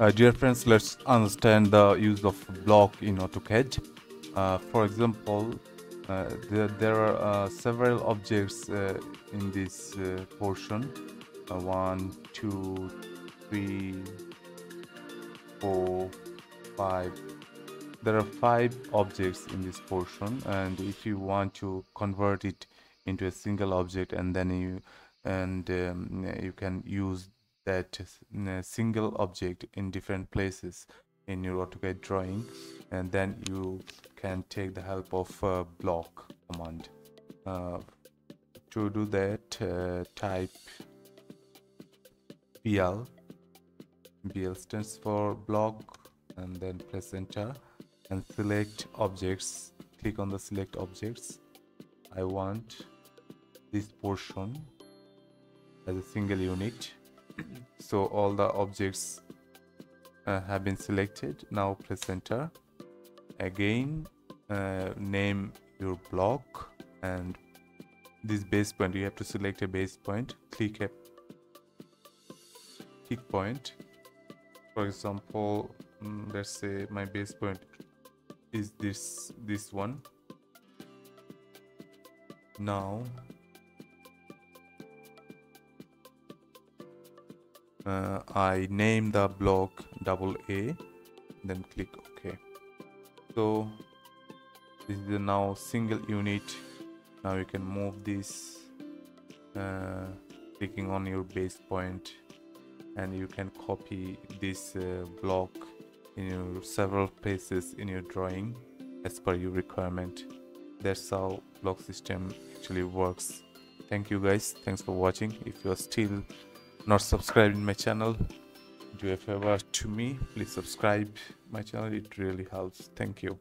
Uh, dear friends, let's understand the use of block in AutoCAD. Uh, for example, uh, there, there are uh, several objects uh, in this uh, portion. one, two, three, four, five. There are five objects in this portion, and if you want to convert it into a single object, and then you and um, you can use that single object in different places in your AutoCAD drawing and then you can take the help of uh, block command. Uh, to do that uh, type bl bl stands for block and then press enter and select objects. Click on the select objects. I want this portion as a single unit so all the objects uh, have been selected. Now press enter. Again uh, name your block and this base point. You have to select a base point. Click a click point. For example mm, let's say my base point is this this one. Now uh, I name the block double A then click OK. So this is now single unit. Now you can move this uh, clicking on your base point and you can copy this uh, block in your several places in your drawing as per your requirement. That's how block system actually works. Thank you guys. Thanks for watching. If you are still not subscribed in my channel do a favor to me. Please subscribe my channel. It really helps. Thank you